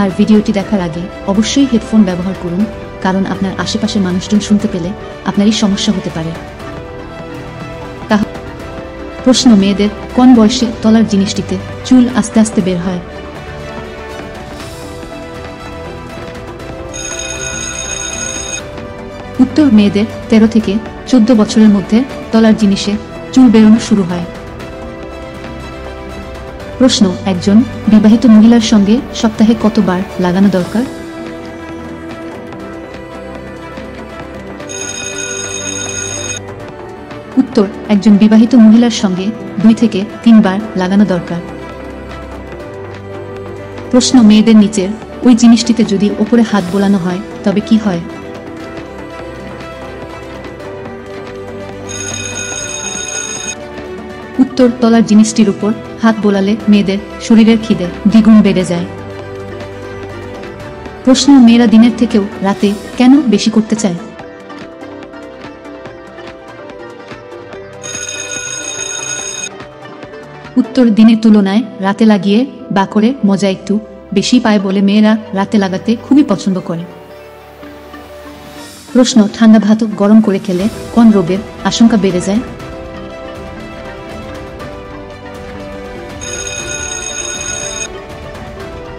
আর ভিডিওটি দেখার আগে অবশ্যই হেডফোন ব্যবহার করুন, কারণ আপনার আশেপাশের মানুষজন শুনতে পেলে আপনারই সমস্যা হতে পারে। প্রশ্ন, মেয়েদের কোন বয়সে তলার জিনিসটিতে চুল আস্তে আস্তে বের হয়? উত্তর, মেয়েদের তেরো থেকে চোদ্দ বছরের মধ্যে তলার জিনিসে চুল বেরোনো শুরু হয়। প্রশ্ন, একজন বিবাহিত মহিলার সঙ্গে সপ্তাহে কতবার লাগানো দরকার? উত্তর, একজন বিবাহিত মহিলার সঙ্গে দুই থেকে তিনবার লাগানো দরকার। প্রশ্ন, মেয়েদের নিচের, ওই জিনিসটিতে যদি ওপরে হাত বোলানো হয়, তবে কি হয়? উত্তর তলার জিনিসটির উপর হাত বোলালে মেয়েদের শরীরের খিদে দ্বিগুণ বেড়ে যায়। প্রশ্ন মেয়েরা দিনের থেকেও রাতে কেন বেশি করতে চায়? উত্তর দিনের তুলনায় রাতে লাগিয়ে বা করে মজা একটু বেশি পায় বলে মেয়েরা রাতে লাগাতে খুবই পছন্দ করে। প্রশ্ন, ঠান্ডা ভাত গরম করে খেলে কোন রোগের আশঙ্কা বেড়ে যায়?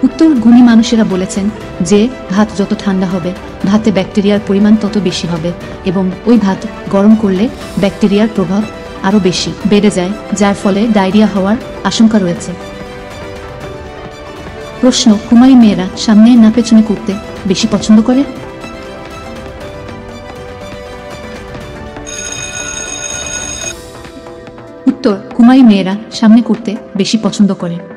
উত্তর গুণী মানুষেরা বলেছেন যে, ভাত যত ঠান্ডা হবে, ভাতে ব্যাকটেরিয়ার পরিমাণ তত বেশি হবে এবং ওই ভাত গরম করলে ব্যাকটেরিয়ার প্রভাব আরও বেশি বেড়ে যায়, যার ফলে ডায়রিয়া হওয়ার আশঙ্কা রয়েছে। প্রশ্ন কুমারী মেয়েরা সামনে না পেছনে করতে বেশি পছন্দ করে? উত্তর কুমারী মেয়েরা সামনে করতে বেশি পছন্দ করে।